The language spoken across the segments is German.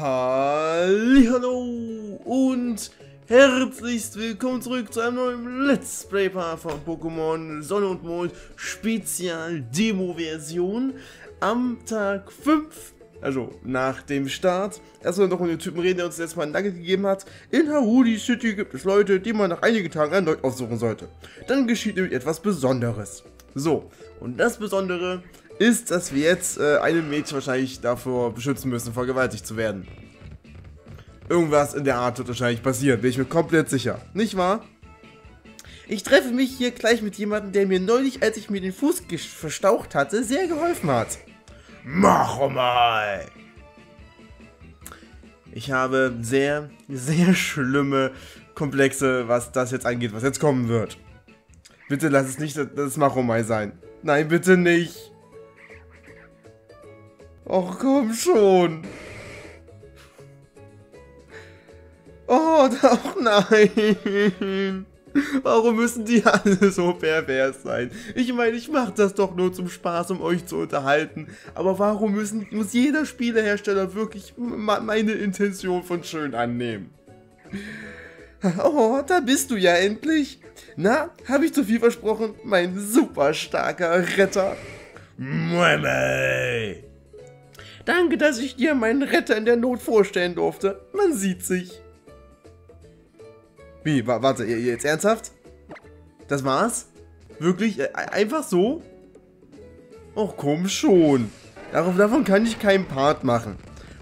Hallo und herzlichst willkommen zurück zu einem neuen Let's Play Part von Pokémon Sonne und Mond Spezial Demo Version am Tag 5, also nach dem Start. Erstmal noch mit dem Typen reden, der uns jetzt mal ein Nugget gegeben hat. In Harudi City gibt es Leute, die man nach einigen Tagen erneut aufsuchen sollte. Dann geschieht nämlich etwas Besonderes. So, und das Besondere ist, dass wir jetzt äh, einem Mädchen wahrscheinlich davor beschützen müssen, vergewaltigt zu werden. Irgendwas in der Art wird wahrscheinlich passieren, bin ich mir komplett sicher. Nicht wahr? Ich treffe mich hier gleich mit jemandem, der mir neulich, als ich mir den Fuß verstaucht hatte, sehr geholfen hat. Mach mal! Ich habe sehr, sehr schlimme Komplexe, was das jetzt angeht, was jetzt kommen wird. Bitte lass es nicht das Machomai sein. Nein, bitte nicht. Och, komm schon. Oh, doch nein. Warum müssen die alle so pervers sein? Ich meine, ich mache das doch nur zum Spaß, um euch zu unterhalten. Aber warum müssen, muss jeder Spielehersteller wirklich meine Intention von schön annehmen? Oh, da bist du ja endlich. Na, habe ich zu viel versprochen? Mein super starker Retter. Memme. Danke, dass ich dir meinen Retter in der Not vorstellen durfte. Man sieht sich. Wie, warte, jetzt ernsthaft? Das war's? Wirklich? Äh, einfach so? Och, komm schon. Darauf, davon kann ich keinen Part machen.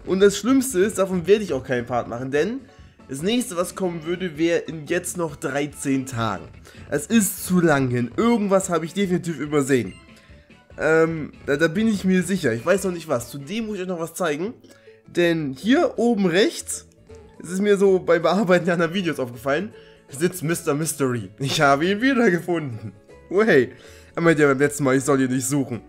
Und das Schlimmste ist, davon werde ich auch keinen Part machen, denn das nächste, was kommen würde, wäre in jetzt noch 13 Tagen. Es ist zu lang hin. Irgendwas habe ich definitiv übersehen. Ähm, da, da, bin ich mir sicher. Ich weiß noch nicht was. Zudem muss ich euch noch was zeigen. Denn hier oben rechts, es ist mir so beim Bearbeiten einer Videos aufgefallen, sitzt Mr. Mystery. Ich habe ihn wiedergefunden. Oh hey, er meinte ja beim letzten Mal, ich soll ihn nicht suchen.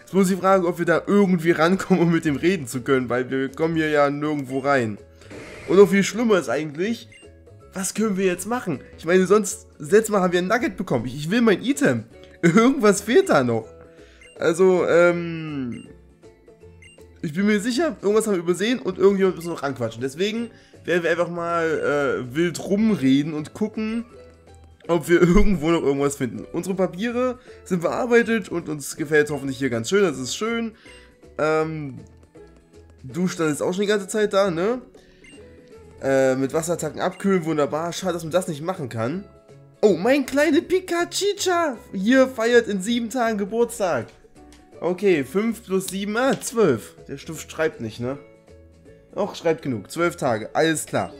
Jetzt muss ich fragen, ob wir da irgendwie rankommen, um mit ihm reden zu können, weil wir kommen hier ja nirgendwo rein. Und noch viel schlimmer ist eigentlich, was können wir jetzt machen? Ich meine, sonst, das letzte Mal haben wir ein Nugget bekommen. Ich, ich will mein Item. Irgendwas fehlt da noch. Also, ähm... Ich bin mir sicher, irgendwas haben wir übersehen und irgendjemand muss noch anquatschen. Deswegen werden wir einfach mal äh, wild rumreden und gucken, ob wir irgendwo noch irgendwas finden. Unsere Papiere sind bearbeitet und uns gefällt es hoffentlich hier ganz schön. Das ist schön. Ähm, Duschstand ist auch schon die ganze Zeit da, ne? Äh, mit Wasserattacken abkühlen, wunderbar. Schade, dass man das nicht machen kann. Oh, mein kleiner Pikachicha hier feiert in sieben Tagen Geburtstag. Okay, 5 plus 7, ah, 12. Der Stift schreibt nicht, ne? Och, schreibt genug. 12 Tage, alles klar.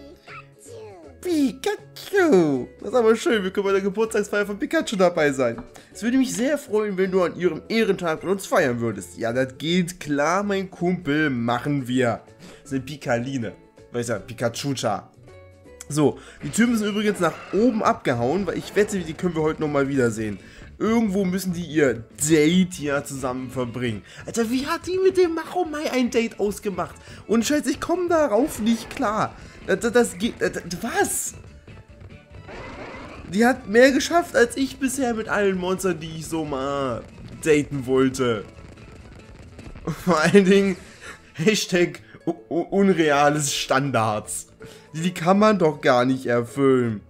Pikachu! Das ist aber schön, wir können bei der Geburtstagsfeier von Pikachu dabei sein. Es würde mich sehr freuen, wenn du an ihrem Ehrentag mit uns feiern würdest. Ja, das geht klar, mein Kumpel, machen wir. Das ist eine Pikaline. Weiß ja, Pikachucha. So, die Türen sind übrigens nach oben abgehauen, weil ich wette, die können wir heute nochmal wiedersehen. Irgendwo müssen die ihr Date ja zusammen verbringen. Alter, wie hat die mit dem Machomai ein Date ausgemacht? Und scheiße, ich komme darauf nicht klar. Das, das, geht... Das, was? Die hat mehr geschafft als ich bisher mit allen Monstern, die ich so mal daten wollte. Vor allen Dingen Hashtag unreales Standards. Die kann man doch gar nicht erfüllen.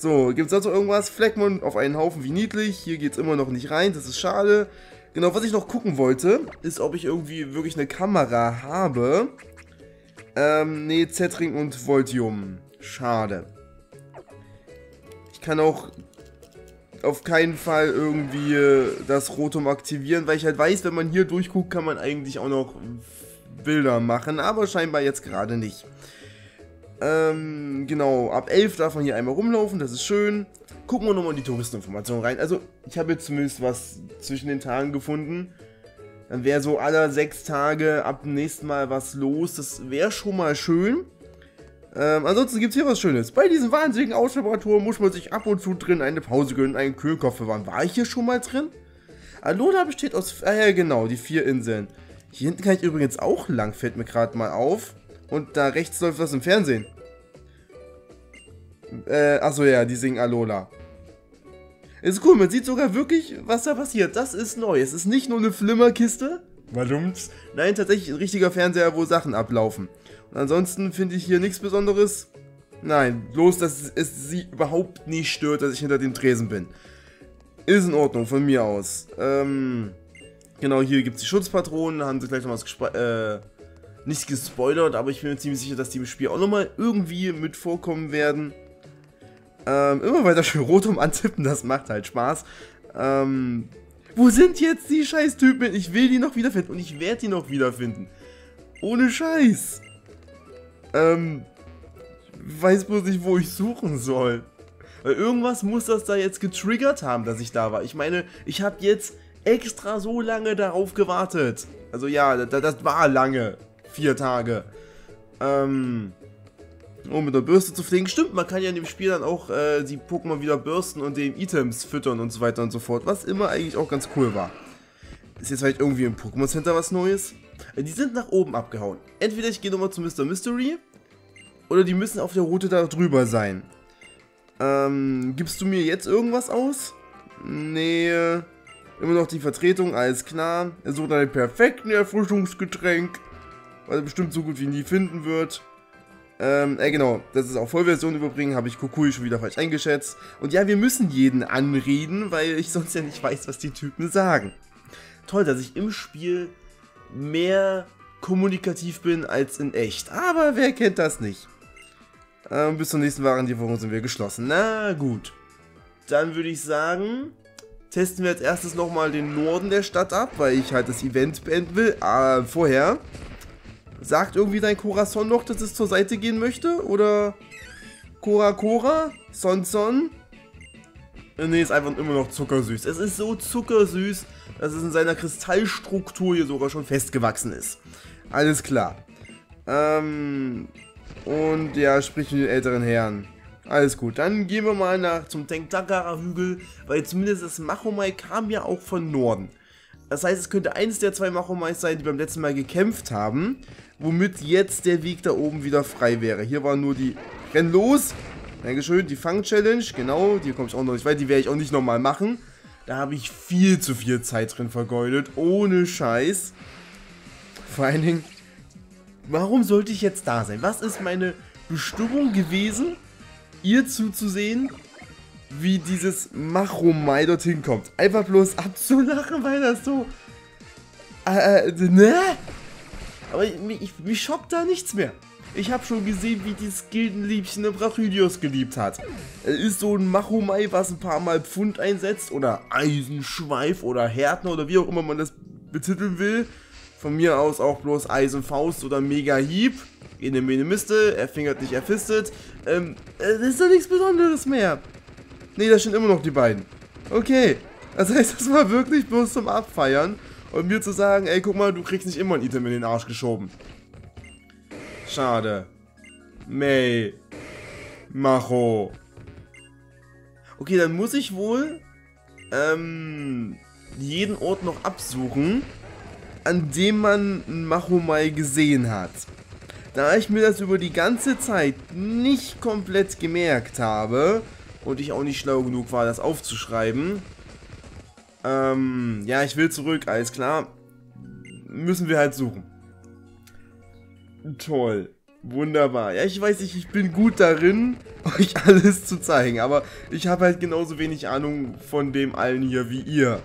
So, gibt es dazu irgendwas? Fleckmund auf einen Haufen, wie niedlich. Hier geht es immer noch nicht rein, das ist schade. Genau, was ich noch gucken wollte, ist, ob ich irgendwie wirklich eine Kamera habe. Ähm, nee, Zetring und Voltium. Schade. Ich kann auch auf keinen Fall irgendwie das Rotum aktivieren, weil ich halt weiß, wenn man hier durchguckt, kann man eigentlich auch noch Bilder machen, aber scheinbar jetzt gerade nicht. Ähm, genau, ab 11 darf man hier einmal rumlaufen, das ist schön. Gucken wir nochmal in die Touristeninformation rein. Also, ich habe jetzt zumindest was zwischen den Tagen gefunden. Dann wäre so alle sechs Tage ab dem nächsten Mal was los. Das wäre schon mal schön. Ähm, ansonsten gibt es hier was Schönes. Bei diesen wahnsinnigen Austemperaturen muss man sich ab und zu drin eine Pause gönnen, einen Kühlkopf bewahren. War ich hier schon mal drin? Alola besteht aus, ah ja genau, die vier Inseln. Hier hinten kann ich übrigens auch lang, fällt mir gerade mal auf. Und da rechts läuft was im Fernsehen. Äh, achso, ja, die singen Alola. Ist cool, man sieht sogar wirklich, was da passiert. Das ist neu. Es ist nicht nur eine Flimmerkiste, Wadums. Nein, tatsächlich ein richtiger Fernseher, wo Sachen ablaufen. Und ansonsten finde ich hier nichts Besonderes. Nein, bloß, dass es sie überhaupt nicht stört, dass ich hinter dem Tresen bin. Ist in Ordnung, von mir aus. Ähm, genau, hier gibt es die Schutzpatronen, haben sie gleich noch was äh, nicht gespoilert, aber ich bin mir ziemlich sicher, dass die im Spiel auch nochmal irgendwie mit vorkommen werden. Ähm, immer weiter schön rot um antippen, das macht halt Spaß. Ähm, wo sind jetzt die Scheiß-Typen? Ich will die noch wiederfinden und ich werde die noch wiederfinden. Ohne Scheiß. Ähm, weiß bloß nicht, wo ich suchen soll. Weil irgendwas muss das da jetzt getriggert haben, dass ich da war. Ich meine, ich habe jetzt extra so lange darauf gewartet. Also ja, das, das war lange. Vier Tage. Ähm, um mit der Bürste zu pflegen. Stimmt, man kann ja in dem Spiel dann auch äh, die Pokémon wieder bürsten und dem Items füttern und so weiter und so fort. Was immer eigentlich auch ganz cool war. Ist jetzt vielleicht irgendwie im Pokémon Center was Neues? Äh, die sind nach oben abgehauen. Entweder ich gehe nochmal zu Mr. Mystery oder die müssen auf der Route da drüber sein. Ähm, gibst du mir jetzt irgendwas aus? Nee, immer noch die Vertretung, alles klar. Er sucht einen perfekten Erfrischungsgetränk, was er bestimmt so gut wie nie finden wird. Ähm, äh, genau, das ist auch Vollversion überbringen, habe ich Kukui schon wieder falsch eingeschätzt. Und ja, wir müssen jeden anreden, weil ich sonst ja nicht weiß, was die Typen sagen. Toll, dass ich im Spiel mehr kommunikativ bin als in echt. Aber wer kennt das nicht? Ähm, bis zur nächsten Warenlieferung sind wir geschlossen. Na gut. Dann würde ich sagen, testen wir als erstes nochmal den Norden der Stadt ab, weil ich halt das Event beenden will. Äh, vorher Sagt irgendwie dein Corazon noch, dass es zur Seite gehen möchte? Oder Cora Cora? Son Son? Ne, ist einfach immer noch zuckersüß. Es ist so zuckersüß, dass es in seiner Kristallstruktur hier sogar schon festgewachsen ist. Alles klar. Ähm, und ja, sprich mit den älteren Herren. Alles gut, dann gehen wir mal nach zum Tenktakara Hügel, weil zumindest das Machomai kam ja auch von Norden. Das heißt, es könnte eines der zwei Machomais sein, die beim letzten Mal gekämpft haben womit jetzt der Weg da oben wieder frei wäre. Hier war nur die... Renn los! Dankeschön, die Fang-Challenge, genau, die komme ich auch noch nicht weit, die werde ich auch nicht nochmal machen. Da habe ich viel zu viel Zeit drin vergeudet, ohne Scheiß. Vor allen Dingen, warum sollte ich jetzt da sein? Was ist meine Bestimmung gewesen, ihr zuzusehen, wie dieses Machomai dorthin kommt? Einfach bloß abzulachen, weil das so... Äh, äh ne? Aber mich, mich schockt da nichts mehr. Ich habe schon gesehen, wie dieses Gildenliebchen Brachydios geliebt hat. Es ist so ein Machomai, was ein paar Mal Pfund einsetzt oder Eisenschweif oder Härtner oder wie auch immer man das betiteln will. Von mir aus auch bloß Eisenfaust oder Mega Hieb. Ene Mene Miste, er fingert nicht, er fistet. Ähm, das ist doch nichts Besonderes mehr. Ne, das sind immer noch die beiden. Okay, das heißt, das war wirklich bloß zum Abfeiern und mir zu sagen, ey, guck mal, du kriegst nicht immer ein Item in den Arsch geschoben. Schade. May. Macho. Okay, dann muss ich wohl ähm, jeden Ort noch absuchen, an dem man Machomai gesehen hat. Da ich mir das über die ganze Zeit nicht komplett gemerkt habe und ich auch nicht schlau genug war, das aufzuschreiben, ähm, ja, ich will zurück, alles klar. Müssen wir halt suchen. Toll. Wunderbar. Ja, ich weiß nicht, ich bin gut darin, euch alles zu zeigen, aber ich habe halt genauso wenig Ahnung von dem allen hier wie ihr.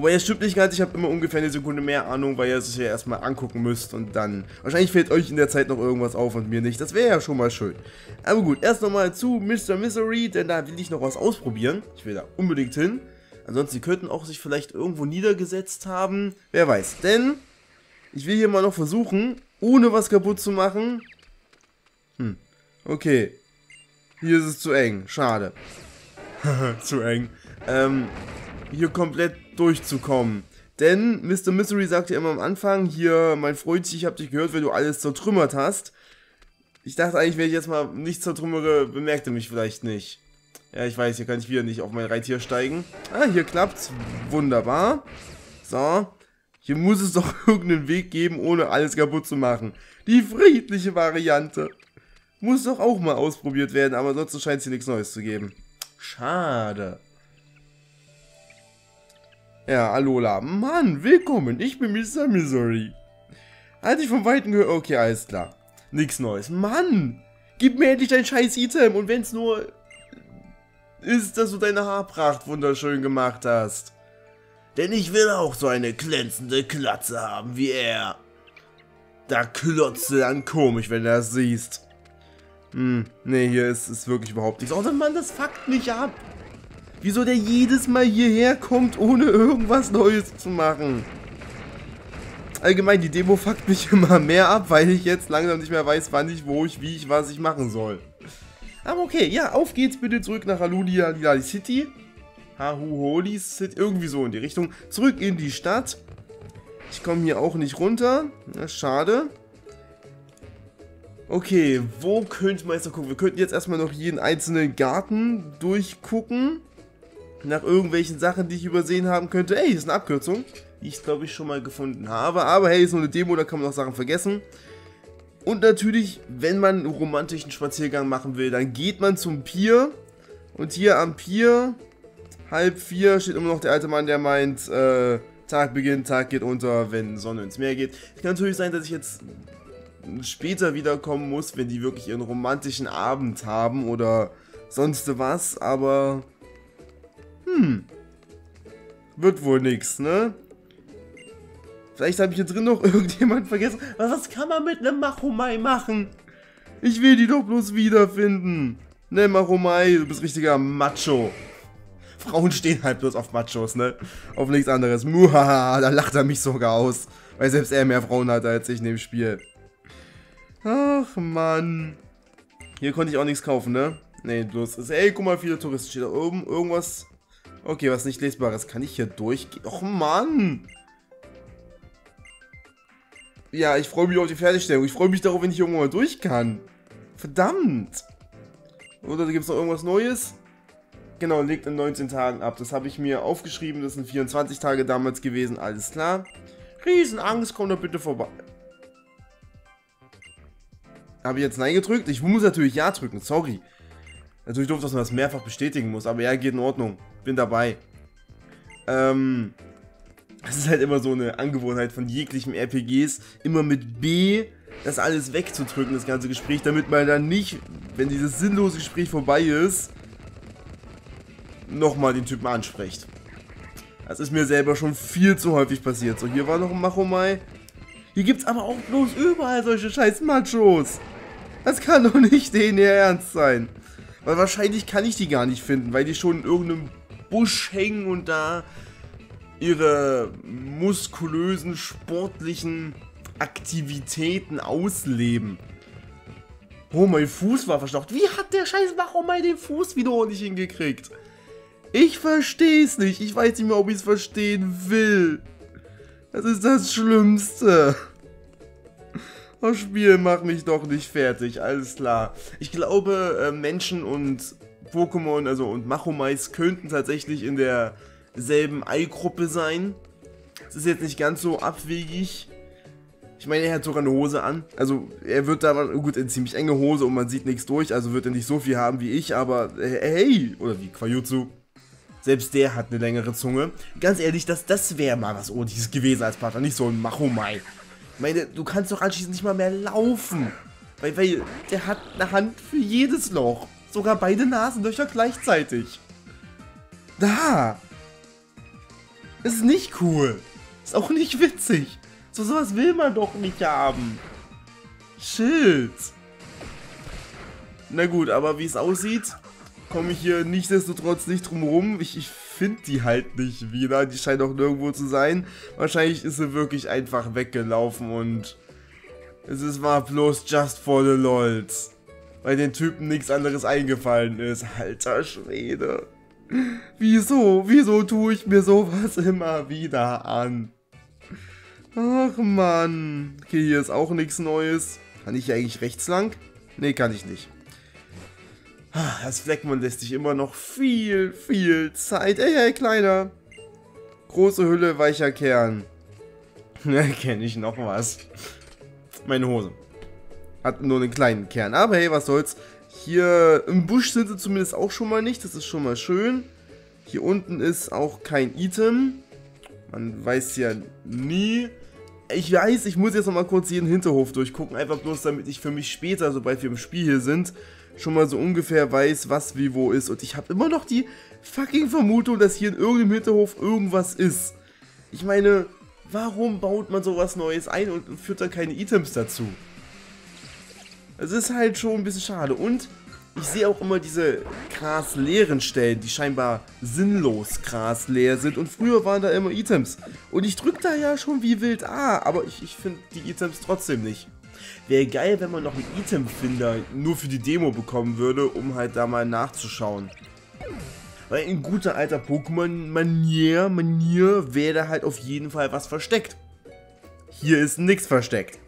Wobei, es stimmt nicht ganz, ich habe immer ungefähr eine Sekunde mehr Ahnung, weil ihr es ja erstmal angucken müsst und dann... Wahrscheinlich fällt euch in der Zeit noch irgendwas auf und mir nicht. Das wäre ja schon mal schön. Aber gut, erst nochmal zu Mr. Misery, denn da will ich noch was ausprobieren. Ich will da unbedingt hin. Ansonsten, sie könnten auch sich vielleicht irgendwo niedergesetzt haben. Wer weiß. Denn ich will hier mal noch versuchen, ohne was kaputt zu machen. Hm. Okay. Hier ist es zu eng. Schade. zu eng. Ähm, hier komplett durchzukommen. Denn Mr. Misery sagte immer am Anfang, hier, mein Freundchen, ich hab dich gehört, wenn du alles zertrümmert hast. Ich dachte eigentlich, wenn ich jetzt mal nichts zertrümmere, bemerkte mich vielleicht nicht. Ja, ich weiß, hier kann ich wieder nicht auf mein Reittier steigen. Ah, hier klappt's. Wunderbar. So. Hier muss es doch irgendeinen Weg geben, ohne alles kaputt zu machen. Die friedliche Variante. Muss doch auch mal ausprobiert werden, aber sonst scheint es hier nichts Neues zu geben. Schade. Ja, Alola. Mann, willkommen. Ich bin Mr. Misery. Als ich von Weitem gehört... Okay, alles klar. Nix Neues. Mann! Gib mir endlich dein scheiß Item. Und wenn es nur ist, dass du deine Haarpracht wunderschön gemacht hast. Denn ich will auch so eine glänzende Klatze haben wie er. Da klotzt du dann komisch, wenn du das siehst. Hm, nee, hier ist, ist wirklich überhaupt nichts. Oh Mann, das fuckt mich ab. Wieso der jedes Mal hierher kommt, ohne irgendwas Neues zu machen. Allgemein, die Demo fuckt mich immer mehr ab, weil ich jetzt langsam nicht mehr weiß, wann ich, wo ich, wie ich, was ich machen soll. Aber okay, ja, auf geht's bitte zurück nach Alulia Lilali City. Hahu Holy City, irgendwie so in die Richtung. Zurück in die Stadt. Ich komme hier auch nicht runter. Na, schade. Okay, wo könnte noch gucken? Wir könnten jetzt erstmal noch jeden einzelnen Garten durchgucken. Nach irgendwelchen Sachen, die ich übersehen haben könnte. Ey, ist eine Abkürzung, die ich glaube ich schon mal gefunden habe. Aber hey, ist nur eine Demo, da kann man noch Sachen vergessen. Und natürlich, wenn man einen romantischen Spaziergang machen will, dann geht man zum Pier. Und hier am Pier, halb vier, steht immer noch der alte Mann, der meint, äh, Tag beginnt, Tag geht unter, wenn Sonne ins Meer geht. Es kann natürlich sein, dass ich jetzt später wiederkommen muss, wenn die wirklich ihren romantischen Abend haben oder sonst was, aber hm, wird wohl nix, ne? Vielleicht habe ich hier drin noch irgendjemand vergessen. Was kann man mit einem Machomai machen? Ich will die doch bloß wiederfinden. Ne, Machomai, du bist richtiger Macho. Frauen stehen halt bloß auf Machos, ne? Auf nichts anderes. Muhaha, da lacht er mich sogar aus. Weil selbst er mehr Frauen hat als ich in dem Spiel. Ach, Mann. Hier konnte ich auch nichts kaufen, ne? Ne, bloß. Ey, guck mal, viele Touristen steht da oben. Irgendwas. Okay, was nicht lesbares. Kann ich hier durchgehen? Och, Mann. Ja, ich freue mich auf die Fertigstellung. Ich freue mich darauf, wenn ich irgendwann mal durch kann. Verdammt. Oder gibt es noch irgendwas Neues? Genau, legt in 19 Tagen ab. Das habe ich mir aufgeschrieben. Das sind 24 Tage damals gewesen. Alles klar. Riesenangst, komm da bitte vorbei. Habe ich jetzt Nein gedrückt? Ich muss natürlich Ja drücken, sorry. Natürlich doof, dass man das mehrfach bestätigen muss, aber ja, geht in Ordnung. Bin dabei. Ähm, es ist halt immer so eine Angewohnheit von jeglichen RPGs, immer mit B das alles wegzudrücken, das ganze Gespräch, damit man dann nicht, wenn dieses sinnlose Gespräch vorbei ist, nochmal den Typen anspricht. Das ist mir selber schon viel zu häufig passiert. So, hier war noch ein Machomai. Hier gibt's aber auch bloß überall solche scheiß Machos. Das kann doch nicht denen ihr Ernst sein. Weil wahrscheinlich kann ich die gar nicht finden, weil die schon in irgendeinem Busch hängen und da ihre muskulösen, sportlichen Aktivitäten ausleben. Oh, mein Fuß war verstaucht. Wie hat der scheiß Wachomai den Fuß wieder nicht hingekriegt? Ich versteh's nicht. Ich weiß nicht mehr, ob ich es verstehen will. Das ist das Schlimmste. Das Spiel macht mich doch nicht fertig, alles klar. Ich glaube, äh, Menschen und Pokémon, also und Machomais könnten tatsächlich in der selben Ei-Gruppe sein. Es ist jetzt nicht ganz so abwegig. Ich meine, er hat sogar eine Hose an. Also, er wird da, gut, eine ziemlich enge Hose und man sieht nichts durch, also wird er nicht so viel haben wie ich, aber äh, hey, oder wie Quajutsu. Selbst der hat eine längere Zunge. Ganz ehrlich, das, das wäre mal was Ordentliches gewesen als Partner, nicht so ein Machomai. Meine, du kannst doch anschließend nicht mal mehr laufen. Weil, weil der hat eine Hand für jedes Loch. Sogar beide Nasenlöcher gleichzeitig. Da! Das ist nicht cool. Ist auch nicht witzig. So sowas will man doch nicht haben. Schild. Na gut, aber wie es aussieht, komme ich hier nichtsdestotrotz nicht drum rum. Ich, ich finde die halt nicht wieder. Die scheint auch nirgendwo zu sein. Wahrscheinlich ist sie wirklich einfach weggelaufen und es ist, war bloß just for the lols. Weil den Typen nichts anderes eingefallen ist. Alter Schwede. Wieso? Wieso tue ich mir sowas immer wieder an? Ach man. Okay, hier ist auch nichts Neues. Kann ich hier eigentlich rechts lang? Ne, kann ich nicht. Das Fleckmann lässt sich immer noch viel, viel Zeit. Ey, ey, Kleiner. Große Hülle, weicher Kern. Ne, kenne ich noch was. Meine Hose. Hat nur einen kleinen Kern. Aber hey, was soll's. Hier im Busch sind sie zumindest auch schon mal nicht. Das ist schon mal schön. Hier unten ist auch kein Item. Man weiß ja nie. Ich weiß, ich muss jetzt nochmal kurz jeden Hinterhof durchgucken, einfach bloß damit ich für mich später, sobald wir im Spiel hier sind, schon mal so ungefähr weiß, was wie wo ist. Und ich habe immer noch die fucking Vermutung, dass hier in irgendeinem Hinterhof irgendwas ist. Ich meine, warum baut man sowas Neues ein und führt dann keine Items dazu? Es ist halt schon ein bisschen schade. Und ich sehe auch immer diese krass leeren Stellen, die scheinbar sinnlos krass leer sind. Und früher waren da immer Items. Und ich drücke da ja schon wie wild A, aber ich, ich finde die Items trotzdem nicht. Wäre geil, wenn man noch einen Itemfinder nur für die Demo bekommen würde, um halt da mal nachzuschauen. Weil in guter alter Pokémon-Manier, Manier, wäre halt auf jeden Fall was versteckt. Hier ist nichts versteckt.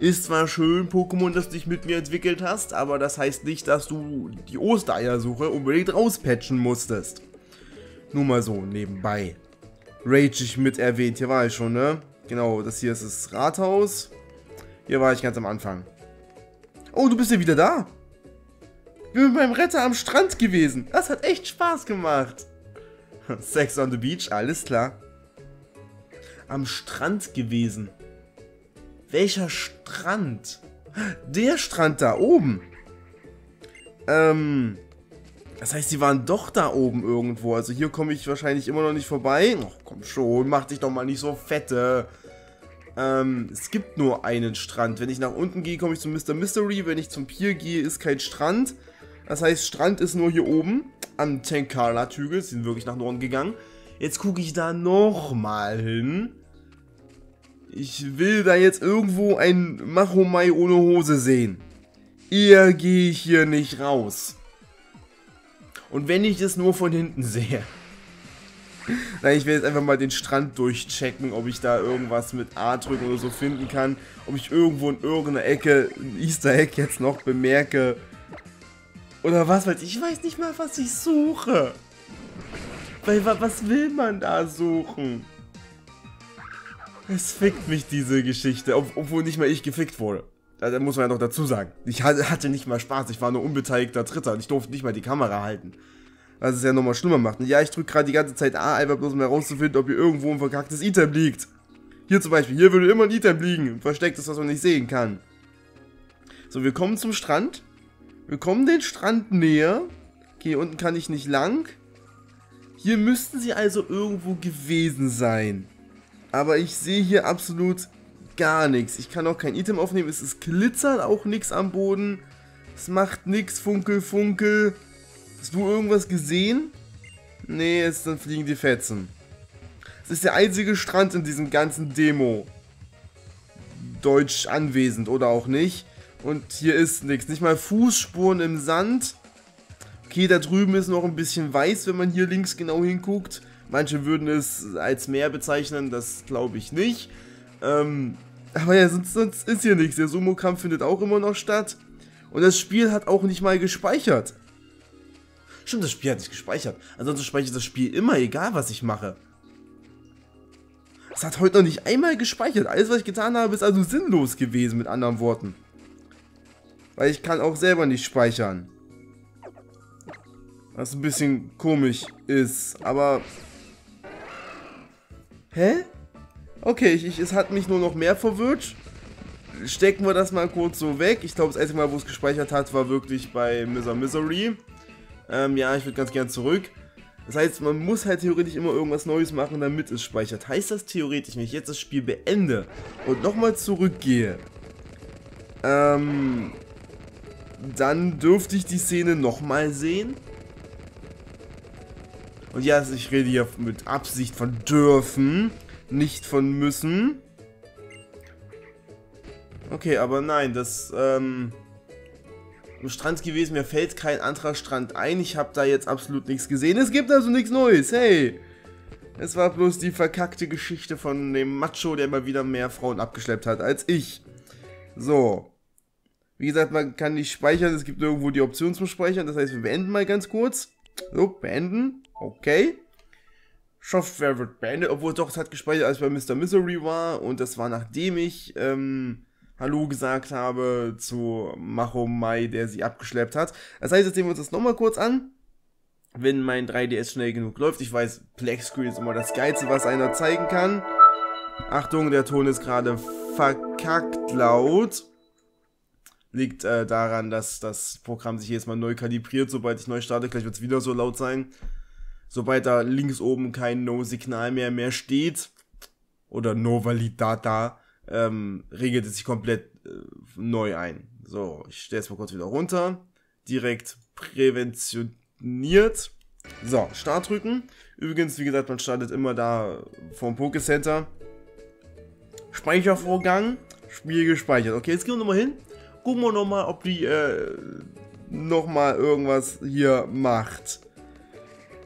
Ist zwar schön, Pokémon, dass du dich mit mir entwickelt hast, aber das heißt nicht, dass du die Ostereiersuche unbedingt rauspatchen musstest. Nur mal so, nebenbei. Rage ich mit erwähnt, hier war ich schon, ne? Genau, das hier ist das Rathaus. Hier war ich ganz am Anfang. Oh, du bist ja wieder da. Ich bin mit meinem Retter am Strand gewesen. Das hat echt Spaß gemacht. Sex on the Beach, alles klar. Am Strand gewesen. Welcher Strand? Der Strand da oben. Ähm, das heißt, sie waren doch da oben irgendwo. Also hier komme ich wahrscheinlich immer noch nicht vorbei. Ach, komm schon, mach dich doch mal nicht so fette. Ähm, es gibt nur einen Strand. Wenn ich nach unten gehe, komme ich zum Mr. Mystery. Wenn ich zum Pier gehe, ist kein Strand. Das heißt, Strand ist nur hier oben am Tenkala-Tügel. Sie sind wirklich nach Norden gegangen. Jetzt gucke ich da nochmal hin. Ich will da jetzt irgendwo ein Machomai ohne Hose sehen. Eher gehe ich hier nicht raus. Und wenn ich es nur von hinten sehe. Nein, ich will jetzt einfach mal den Strand durchchecken, ob ich da irgendwas mit A drücken oder so finden kann. Ob ich irgendwo in irgendeiner Ecke ein Easter Egg jetzt noch bemerke. Oder was weiß ich. Ich weiß nicht mal, was ich suche. Weil, was will man da suchen? Es fickt mich, diese Geschichte. Ob, obwohl nicht mal ich gefickt wurde. Da muss man ja noch dazu sagen. Ich hatte nicht mal Spaß. Ich war nur unbeteiligter Dritter. Und ich durfte nicht mal die Kamera halten was es ja nochmal schlimmer macht. Und ja, ich drücke gerade die ganze Zeit A, einfach bloß um herauszufinden, ob hier irgendwo ein verkacktes Item liegt. Hier zum Beispiel, hier würde immer ein Item liegen, verstecktes, was man nicht sehen kann. So, wir kommen zum Strand. Wir kommen den Strand näher. Okay, hier unten kann ich nicht lang. Hier müssten sie also irgendwo gewesen sein. Aber ich sehe hier absolut gar nichts. Ich kann auch kein Item aufnehmen. Es ist glitzert auch nichts am Boden. Es macht nichts, Funkel, Funkel. Hast du irgendwas gesehen? Nee, jetzt dann fliegen die Fetzen. Es ist der einzige Strand in diesem ganzen Demo. Deutsch anwesend oder auch nicht. Und hier ist nichts. Nicht mal Fußspuren im Sand. Okay, da drüben ist noch ein bisschen weiß, wenn man hier links genau hinguckt. Manche würden es als Meer bezeichnen, das glaube ich nicht. Ähm, aber ja, sonst, sonst ist hier nichts. Der Sumo-Kampf findet auch immer noch statt. Und das Spiel hat auch nicht mal gespeichert. Stimmt, das Spiel hat nicht gespeichert. Ansonsten speichere ich das Spiel immer, egal was ich mache. Es hat heute noch nicht einmal gespeichert. Alles, was ich getan habe, ist also sinnlos gewesen, mit anderen Worten. Weil ich kann auch selber nicht speichern. Was ein bisschen komisch ist, aber... Hä? Okay, ich, ich, es hat mich nur noch mehr verwirrt. Stecken wir das mal kurz so weg. Ich glaube, das einzige Mal, wo es gespeichert hat, war wirklich bei Mr. Misery. Ähm, ja, ich würde ganz gern zurück. Das heißt, man muss halt theoretisch immer irgendwas Neues machen, damit es speichert. Heißt das theoretisch, wenn ich jetzt das Spiel beende und nochmal zurückgehe, ähm, dann dürfte ich die Szene nochmal sehen? Und ja, ich rede hier mit Absicht von dürfen, nicht von müssen. Okay, aber nein, das, ähm am Strand gewesen, mir fällt kein anderer Strand ein. Ich habe da jetzt absolut nichts gesehen. Es gibt also nichts Neues, hey! Es war bloß die verkackte Geschichte von dem Macho, der immer wieder mehr Frauen abgeschleppt hat als ich. So. Wie gesagt, man kann nicht speichern, es gibt irgendwo die Option zum Speichern. Das heißt, wir beenden mal ganz kurz. So, beenden. Okay. Software wird beendet, obwohl doch, es hat gespeichert, als bei Mr. Misery war. Und das war nachdem ich ähm, Hallo gesagt habe zu Macho Mai, der sie abgeschleppt hat. Das heißt, jetzt sehen wir uns das nochmal kurz an. wenn mein 3DS schnell genug läuft. Ich weiß, Black Screen ist immer das Geilste, was einer zeigen kann. Achtung, der Ton ist gerade verkackt laut. Liegt äh, daran, dass das Programm sich jedes Mal neu kalibriert, sobald ich neu starte. Gleich wird es wieder so laut sein. Sobald da links oben kein No-Signal mehr, mehr steht, oder No Validata, ähm, regelt es sich komplett äh, neu ein. So, ich stelle es mal kurz wieder runter. Direkt präventioniert. So, Start drücken. Übrigens, wie gesagt, man startet immer da vom Pokécenter. Speichervorgang. Spiel gespeichert. Okay, jetzt gehen wir nochmal hin. Gucken wir nochmal, ob die äh, nochmal irgendwas hier macht.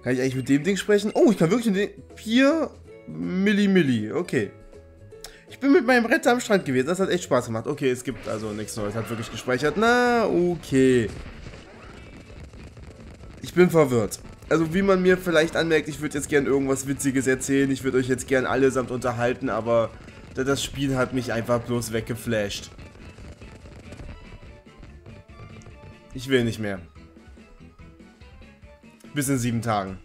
Kann ich eigentlich mit dem Ding sprechen? Oh, ich kann wirklich mit dem... Hier... Milli Milli. Okay. Ich bin mit meinem Retter am Strand gewesen. Das hat echt Spaß gemacht. Okay, es gibt also nichts Neues. Hat wirklich gespeichert. Na, okay. Ich bin verwirrt. Also wie man mir vielleicht anmerkt, ich würde jetzt gern irgendwas Witziges erzählen. Ich würde euch jetzt gern allesamt unterhalten, aber das Spiel hat mich einfach bloß weggeflasht. Ich will nicht mehr. Bis in sieben Tagen.